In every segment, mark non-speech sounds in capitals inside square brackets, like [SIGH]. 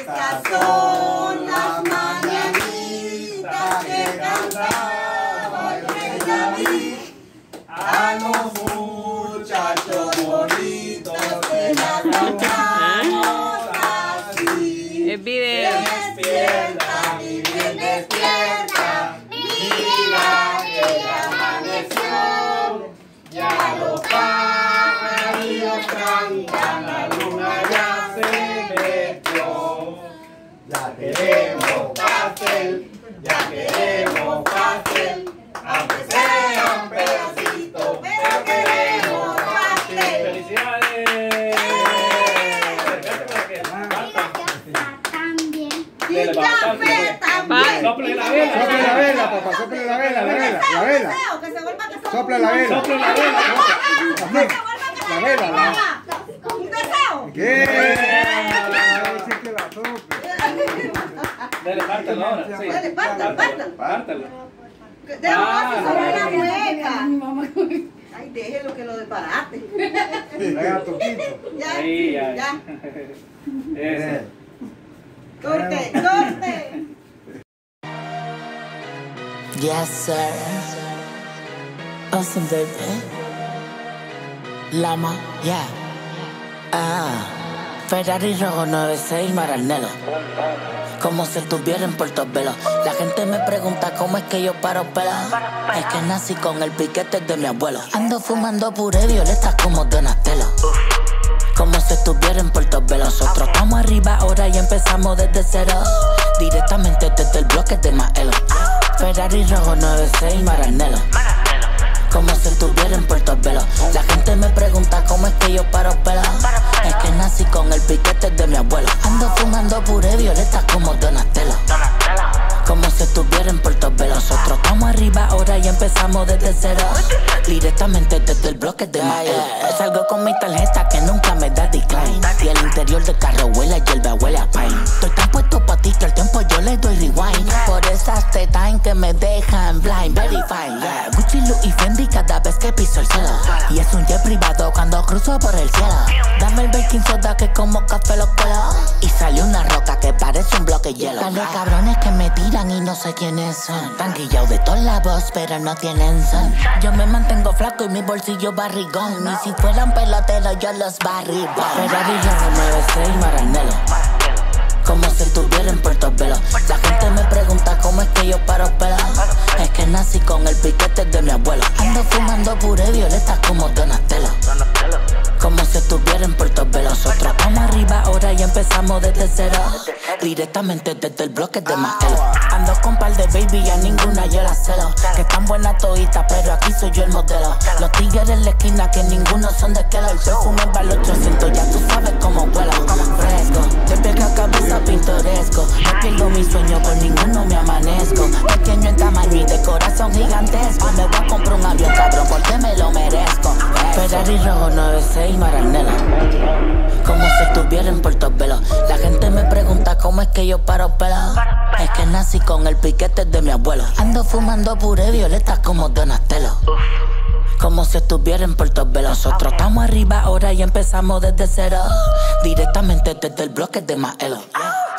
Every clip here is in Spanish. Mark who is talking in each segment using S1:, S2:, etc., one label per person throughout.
S1: Estas son las mañanitas que cantaba el rey David a los muchachos bonitos que la cantamos así.
S2: El video.
S1: Despierta, mi bien, despierta, mira que ya amaneció, ya los pájaros cantan, la luna
S3: Sople la vela.
S4: Sople la vela, papá, sople la vela, la vela, la vela.
S1: Deseo, que se vuelva a casar.
S4: Sopla la vela.
S3: Sople la vela.
S1: Que.
S4: La vela, la-
S1: Un deseo.
S4: ¿Qué? Que la sople.
S3: Dale, pártelo ahora. Sí.
S1: Dale, pártalo, pártalo.
S3: Pártalo.
S1: Déjalo sobre la mueca. Ay, déjelo que lo desbarate. Ya.
S3: ya. Eso.
S1: Corte, corte.
S5: Yes, sir. Awesome, baby. Lama, yeah. Ah, Ferrari rojo 96 Maranelo. Como si estuviera en Puerto Velo. La gente me pregunta cómo es que yo paro pela. Es que nací con el piquete de mi abuelo. Ando fumando puré violeta como Donatello. Como si estuviera en Puerto Velo. Nosotros estamos arriba ahora y empezamos desde cero. Directamente desde el bloque de Maelo. Ferrari rojo 96 Maranelo. Como si estuviera en Puerto Velo. La gente me pregunta cómo es que yo paro pela. Es que nací con el piquete de mi abuelo. Ando fumando puré violeta como Donatello. Como si estuviera en Puerto Velo. Nosotros estamos arriba ahora y empezamos desde cero. Directamente desde el bloque de Maelo. Salgo con mi tarjeta que nunca me da decline. Y el interior del carro huele Y es un jet privado cuando cruzo por el cielo. Dame el baking soda que como café lo cuelo. Y sale una roca que parece un bloque hielo. Par de cabrones que me tiran y no sé quiénes son. Tan de toda la voz, pero no tienen son. Yo me mantengo flaco y mi bolsillo barrigón. Y si fueran peloteros, yo los barribón. Ferrari rojo 96 Maranelo. Como si estuviera en Puerto Velo. La gente me pregunta cómo es que yo paro pela. Es que nací con el piquete de mi abuelo. Ando fumando puré violeta como Donatello. Como si estuviera en Puerto Velo. Nosotros estamos arriba ahora y empezamos desde cero. Directamente desde el bloque de Maelo. Ando con par de baby y a ninguna yo la celo. Que están buenas toditas, pero aquí soy yo el modelo. Los tigres en la esquina que ninguno son de Kelo. El perfume va al 800, Ferrari rojo 96 Maranela. Como si estuviera en Puerto Velo. La gente me pregunta cómo es que yo paro pelado. Es que nací con el piquete de mi abuelo. Ando fumando puré violeta como Donatello. Como si estuviera en Puerto Velo. Nosotros estamos arriba ahora y empezamos desde cero. Directamente desde el bloque de Maelo.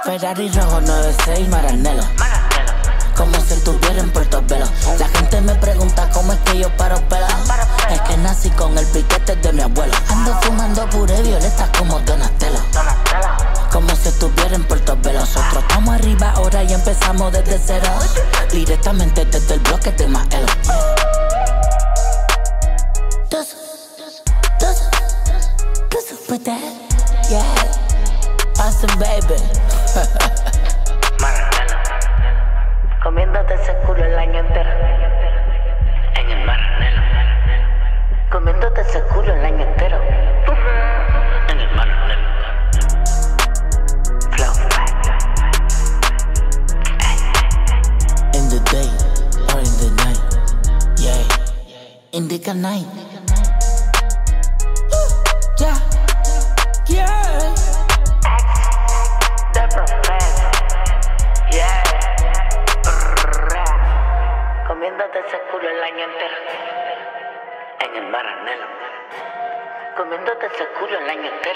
S5: Ferrari rojo 96 Maranelo. Como si estuviera en Puerto Velo. Nosotros estamos arriba ahora y empezamos desde cero. Directamente desde el bloque de Maelo. Dos, dos, dos, dos, with that, yeah. Awesome baby. [LAUGHS] Comiéndote ese culo el año entero. En el Maranelo. Comiéndote ese culo el año entero. Indica night. Yeah. Yeah. The professor. Yeah. Comiéndote ese culo el año entero. En el Maranelo. Comiéndote ese culo el año entero.